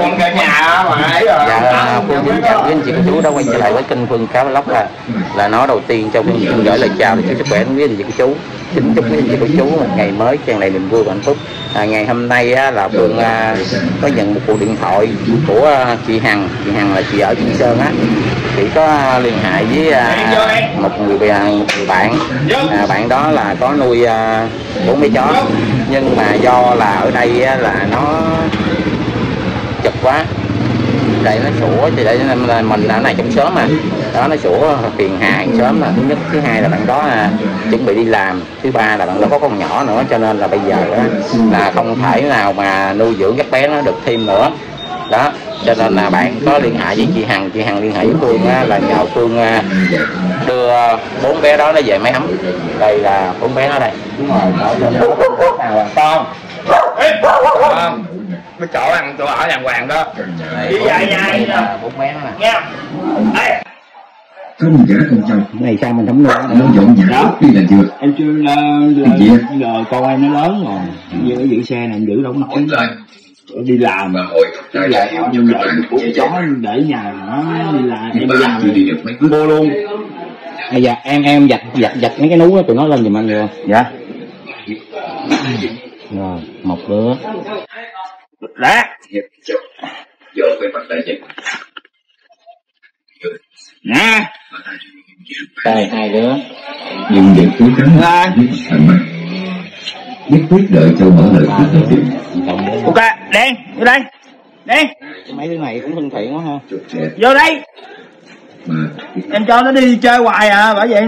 con cả nhà mà ấy rồi. Dạ, Phương kính chào quý anh chị cô chú đã quay trở lại với kênh Phương Cá Vlog là là nó đầu tiên cho Phương gửi lời chào chúc sức khỏe đến quý anh chị cô chú. Xin chúc quý anh chị cô chú một ngày mới tràn đầy niềm vui và hạnh phúc. À, ngày hôm nay á, là Phương à, có nhận một cuộc điện thoại của à, chị Hằng. Chị Hằng là chị ở Kim Sơn á. Chị có à, liên hệ với à, một người bạn một người bạn. À, bạn đó là có nuôi à, bốn bé chó. Nhưng mà do là ở đây á, là nó quá. Đây nó sủa thì đây là mình ở này trong sớm mà. Đó nó sủa phiền hà hàng sớm là thứ nhất thứ hai là bạn đó à, chuẩn bị đi làm. Thứ ba là bạn đó có con nhỏ nữa cho nên là bây giờ á, là không thể nào mà nuôi dưỡng các bé nó được thêm nữa. Đó cho nên là bạn có liên hệ với chị Hằng. Chị Hằng liên hệ với Phương á, là nhờ Phương à, đưa bốn bé đó nó về máy ấm. Đây là bốn bé nó đây. Đúng rồi đó trên đó nào là con. Con cái chỗ ăn chỗ ở đàng hoàng đó. Đi dài dài là bốn bé nó nè. Nha. Ê, không gả con chồng này sao mình không nuôi nó dọn nhà đi là chưa em chưa là, gì là, á? là con em nó lớn rồi. Như cái giữ xe này em giữ đâu có nổi. Rồi đi làm. Mà giờ đại hiệu cho giờ các bạn cũng chó để nhà nó đi làm em đi làm chưa đi được mấy vô luôn. Bây giờ em em giặt giặt giặt mấy cái nú đó tụi nó lên giùm anh được không? Dạ. Rồi một đứa đã hiệp chồng vợ phải mặt đại dịch nè đây hai đứa. nhưng việc cố gắng Rồi. nhất thành mặt nhất quyết đợi cho mở lời quyết cộng đứa ok đen vô đây. Đen. Mấy đứa này cũng thân thiện quá ha. Chụp vô đây. Mà em cho nó đi chơi hoài à bởi vậy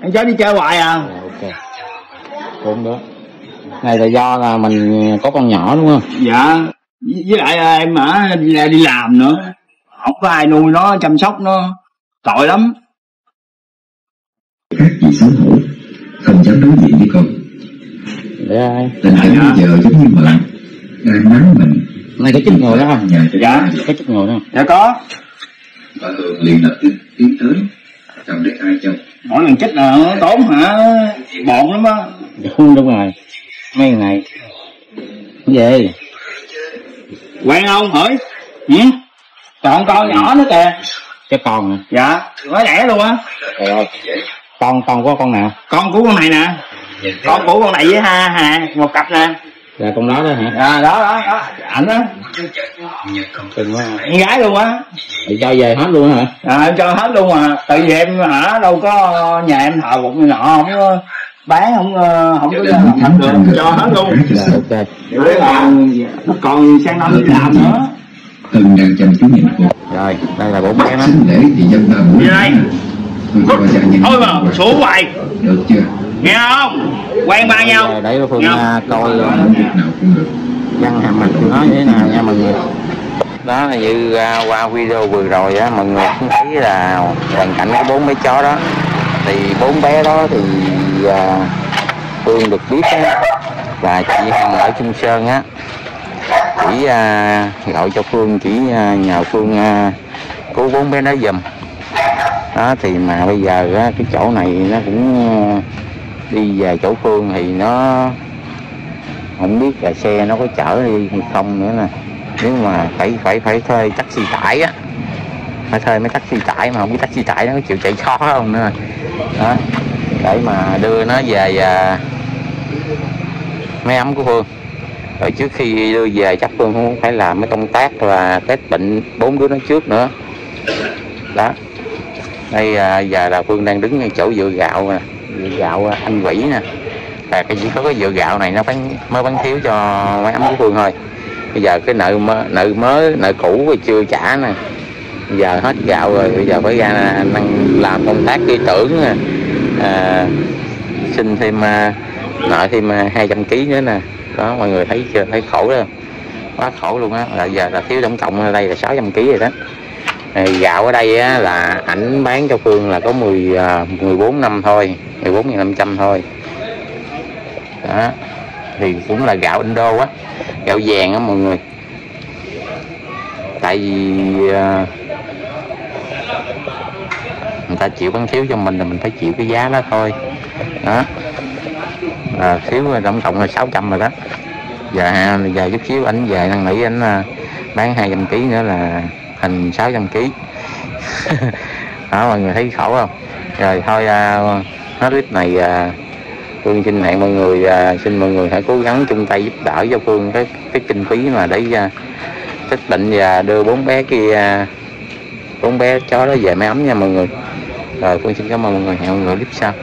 em cho đi chơi hoài à. Ok. Bốn đứa này là do là mình có con nhỏ đúng không? Dạ. Với lại à, em ở đi, đi làm nữa. Không có ai nuôi nó chăm sóc nó. Tội lắm. Khác gì xấu hổ không dám đối diện với con. Để ai? Tình cảnh bây giờ giống như bạn đang nắm mình? Này có chích người đó không Dạ. dạ. có chích người đó không dạ có. Bà hường liền lập tức tiến tới. Chồng để ai chồng mỗi lần chích là nó tốn hả? Bọn lắm á. Đúng đúng rồi mấy cái gì? Quen không? Hỏi. Ừ? chọn con nhỏ nữa kìa. Cái con nè dạ. Mới đẻ luôn á. Trời ơi. Con con có con nào? Con của con này nè. Con của con này với ha hà một cặp nè. Là con đó đó hả? À đó đó đó. Ảnh á. Đừng quá. Con gái luôn á. Thì cho về hết luôn hả? À, em cho hết luôn à. Tại vì em hả đâu có nhà em thờ bụng nọ không có bán không ờ, không có làm được cho hết luôn. Rồi ok để là còn sang năm làm nữa. Tân đang chăm chú nhìn cô rồi đây là bốn bé nó Xính lễ thì dân ta Đi đây. Ra nhân thôi mà xuống hoài. Được chưa? Nghe không? Quen ba nhau. Giờ để phương Nhau. à, coi cũng được. văn hàm mặt của nó như thế nào nha mọi người. Đó là như à, qua video vừa rồi á mọi người cũng thấy là hoàn cảnh của bốn bé chó đó. Thì bốn bé đó thì à, phương được biết á, là chị hằng ở trung sơn á. Chỉ à, gọi cho phương chỉ à, nhờ phương à, cứu bốn bé đó giùm. Đó thì mà bây giờ á, cái chỗ này nó cũng à, đi về chỗ phương thì nó không biết là xe nó có chở đi hay không nữa nè. Nếu mà phải phải phải thuê taxi tải á. Phải thuê mấy taxi tải mà không biết taxi tải nó có chịu chạy khó không nữa đó để mà đưa nó về và máy ấm của phương. Rồi trước khi đưa về chắc phương cũng phải làm mấy công tác là test bệnh bốn đứa nó trước nữa. Đó. Đây à, giờ là phương đang đứng ngay chỗ dựa gạo nè, dựa gạo à, anh vĩ nè. Là cái chỉ có cái dựa gạo này nó bán, mới bán thiếu cho máy ấm của phương thôi. Bây giờ cái nợ nợ mới nợ cũ rồi chưa trả nè. Giờ hết gạo rồi, bây giờ phải ra năng làm công tác ký tưởng nè à, xin thêm à, nợ thêm à, 200 kg nữa nè. Đó mọi người thấy chưa? Thấy khổ đó quá khổ luôn á. Là giờ là thiếu tổng cộng ở đây là 600 kg rồi đó. À, gạo ở đây á, là ảnh bán cho Phương là có 10 à, 14 năm thôi 14 500 thôi. Đó thì cũng là gạo Indo á gạo vàng á mọi người. Tại vì à, người ta chịu bán thiếu cho mình thì mình phải chịu cái giá đó thôi. Đó. Là thiếu tổng cộng là 600 rồi đó. Giờ giờ chút xíu ảnh về năn nghĩ ảnh bán 200 kg nữa là thành 600 kg đó mọi người thấy khổ không? Rồi thôi à, hết clip này à, Phương xin hẹn mọi người à, xin mọi người hãy cố gắng chung tay giúp đỡ cho Phương cái cái kinh phí mà để à, xác định và đưa bốn bé kia à, bốn bé chó đó về máy ấm nha mọi người rồi Phương xin cảm ơn mọi người. Hẹn mọi người clip sau.